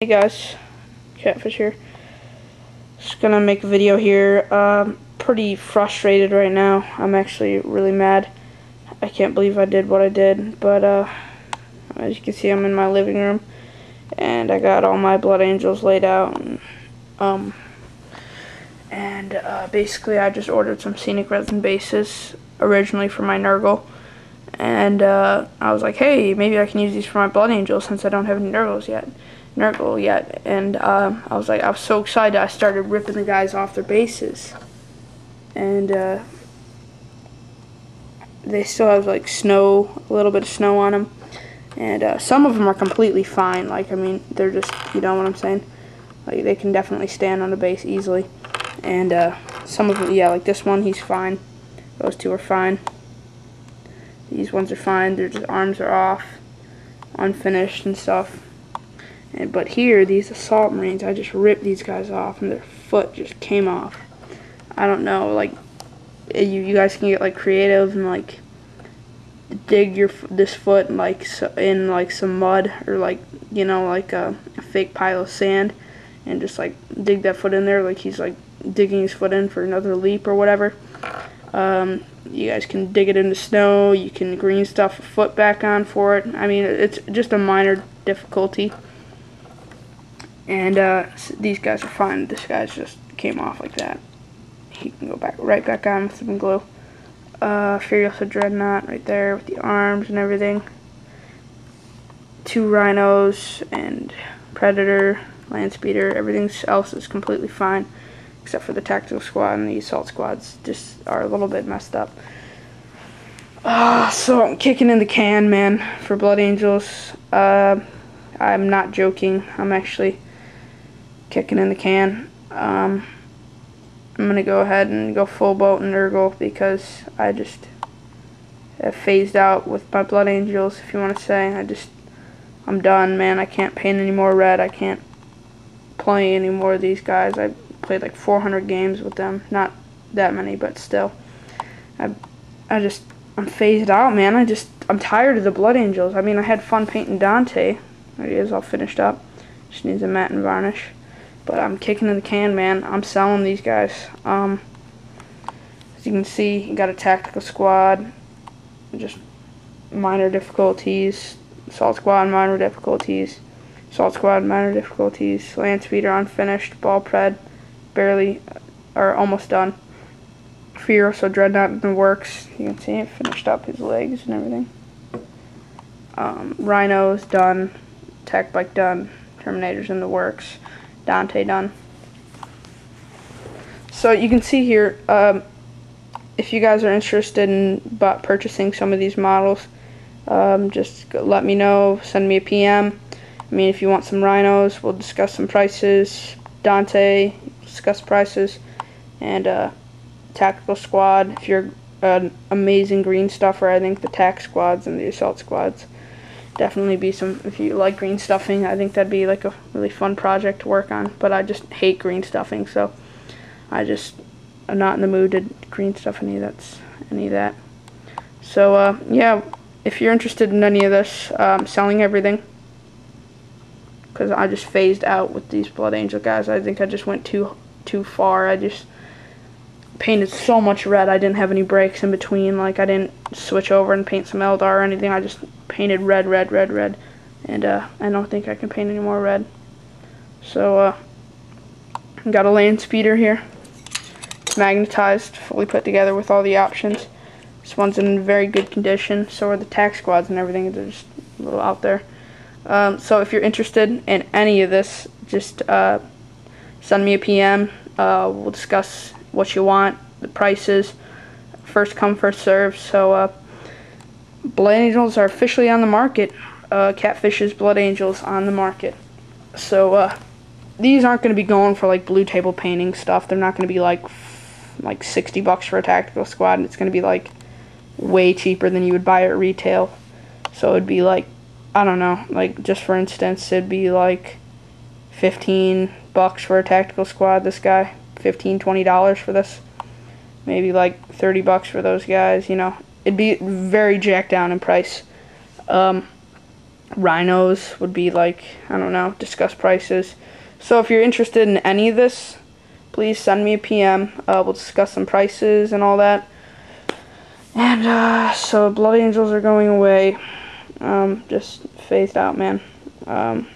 Hey guys, Catfish here. Just gonna make a video here. Um, pretty frustrated right now. I'm actually really mad. I can't believe I did what I did, but uh, as you can see, I'm in my living room, and I got all my blood angels laid out. And, um, and uh, basically, I just ordered some scenic resin bases originally for my Nurgle, and uh, I was like, hey, maybe I can use these for my blood angels since I don't have any Nurgles yet. Nurgle yet, and um, I was like, I was so excited. I started ripping the guys off their bases, and uh, they still have like snow, a little bit of snow on them, and uh, some of them are completely fine. Like, I mean, they're just, you know what I'm saying? Like, they can definitely stand on the base easily, and uh, some of them, yeah, like this one, he's fine. Those two are fine. These ones are fine. Their arms are off, unfinished and stuff and but here, these assault marines, I just ripped these guys off, and their foot just came off. I don't know, like eh, you you guys can get like creative and like dig your this foot in like so, in like some mud or like you know like a, a fake pile of sand, and just like dig that foot in there like he's like digging his foot in for another leap or whatever. Um, you guys can dig it in the snow. You can green stuff a foot back on for it. I mean, it's just a minor difficulty. And uh, these guys are fine. This guy's just came off like that. He can go back right back on with some glue. Uh, Furioso Dreadnought right there with the arms and everything. Two Rhinos and Predator, Land Speeder. Everything else is completely fine. Except for the Tactical Squad and the Assault Squads just are a little bit messed up. Uh, so I'm kicking in the can, man, for Blood Angels. Uh, I'm not joking. I'm actually kicking in the can. Um, I'm going to go ahead and go full boat and Nurgle because I just have phased out with my Blood Angels, if you want to say. I just, I'm done, man. I can't paint any more red. I can't play any more of these guys. I played like 400 games with them. Not that many, but still. I, I just, I'm phased out, man. I just, I'm tired of the Blood Angels. I mean, I had fun painting Dante. There he is, all finished up. Just needs a matte and varnish. But I'm kicking in the can, man. I'm selling these guys. Um, as you can see, got a tactical squad. Just minor difficulties. Assault squad, minor difficulties. Assault squad, minor difficulties. Land speeder, unfinished. Baal pred, barely, or almost done. Fear, so Dreadnought in the works. You can see it finished up his legs and everything. Um, Rhinos done. Tech bike done. Terminators in the works. Dante done. So you can see here, um, if you guys are interested in purchasing some of these models, um, just let me know, send me a PM. I mean, if you want some rhinos, we'll discuss some prices. Dante, discuss prices. And uh, Tactical Squad, if you're an amazing green stuffer, I think the TAC squads and the assault squads definitely be some if you like green stuffing i think that'd be like a really fun project to work on but i just hate green stuffing so i just i'm not in the mood to green stuff any of that's any of that. So uh, yeah if you're interested in any of this um, selling everything because i just phased out with these blood angel guys i think i just went too too far i just painted so much red I didn't have any breaks in between like I didn't switch over and paint some Eldar or anything I just painted red red red red. And uh, I don't think I can paint any more red. So uh, got a land speeder here. It's magnetized fully put together with all the options. This one's in very good condition. So are the TAC squads and everything. They're just a little out there. Um, so if you're interested in any of this just uh, send me a PM uh, we'll discuss what you want, the prices, first come, first serve. So, uh, Blood Angels are officially on the market. Uh, Catfish's Blood Angels on the market. So, uh, these aren't going to be going for like blue table painting stuff. They're not going to be like like 60 bucks for a tactical squad. It's going to be like way cheaper than you would buy at retail. So it'd be like I don't know, like just for instance, it'd be like 15 bucks for a tactical squad. This guy 15 20 dollars for this maybe like 30 bucks for those guys you know it'd be very jacked down in price um, rhinos would be like I don't know, discuss prices. So if you're interested in any of this, please send me a PM. Uh, we'll discuss some prices and all that. And uh, so Blood Angels are going away. Um, just phased out, man. Um,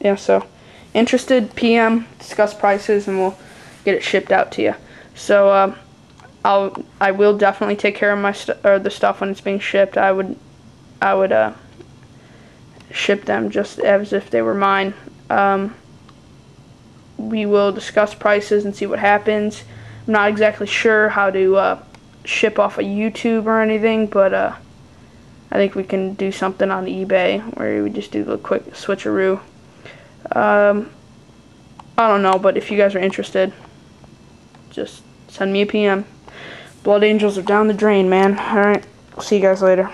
yeah, so interested, PM, discuss prices, and we'll get it shipped out to you. So uh, I'll I will definitely take care of my st- or the stuff when it's being shipped. I would I would uh, ship them just as if they were mine. Um, we will discuss prices and see what happens. I'm not exactly sure how to uh, ship off of YouTube or anything, but uh, I think we can do something on eBay where we just do a quick switcheroo. Um, I don't know, but if you guys are interested, just send me a PM. Blood Angels are down the drain, man. Alright, see you guys later.